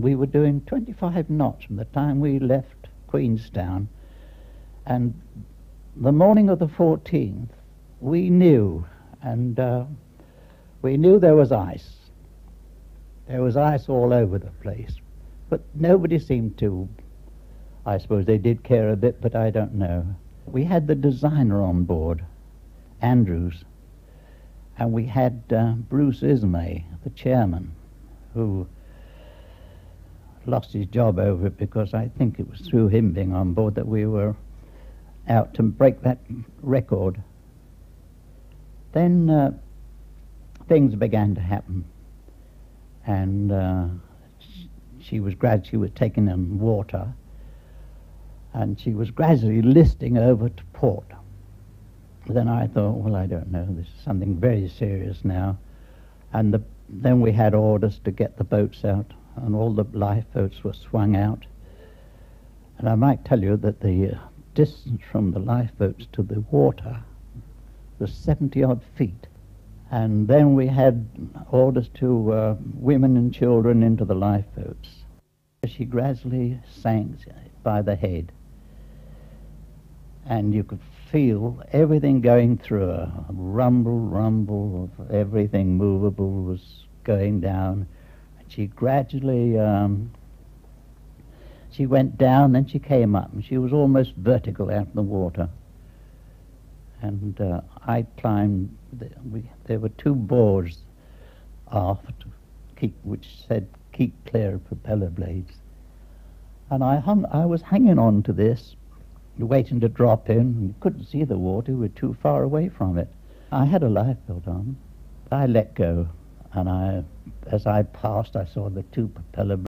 We were doing 25 knots from the time we left Queenstown, and the morning of the 14th, we knew, and uh, we knew there was ice. There was ice all over the place, but nobody seemed to. I suppose they did care a bit, but I don't know. We had the designer on board, Andrews, and we had uh, Bruce Ismay, the chairman, who lost his job over it because I think it was through him being on board that we were out to break that record. Then uh, things began to happen, and uh, she was grad she was taking in water, and she was gradually listing over to port. Then I thought, well, I don't know, this is something very serious now, and the, then we had orders to get the boats out, and all the lifeboats were swung out. And I might tell you that the uh, distance from the lifeboats to the water was 70 odd feet. And then we had orders to uh, women and children into the lifeboats. She gradually sank by the head. And you could feel everything going through her. A rumble, rumble of everything movable was going down. And she gradually, um, she went down, then she came up, and she was almost vertical out in the water and uh, I climbed. The, we, there were two boards aft, keep, which said "keep clear of propeller blades," and I hung. I was hanging on to this, waiting to drop in. You couldn't see the water; we were too far away from it. I had a lifebelt on. I let go, and I, as I passed, I saw the two propeller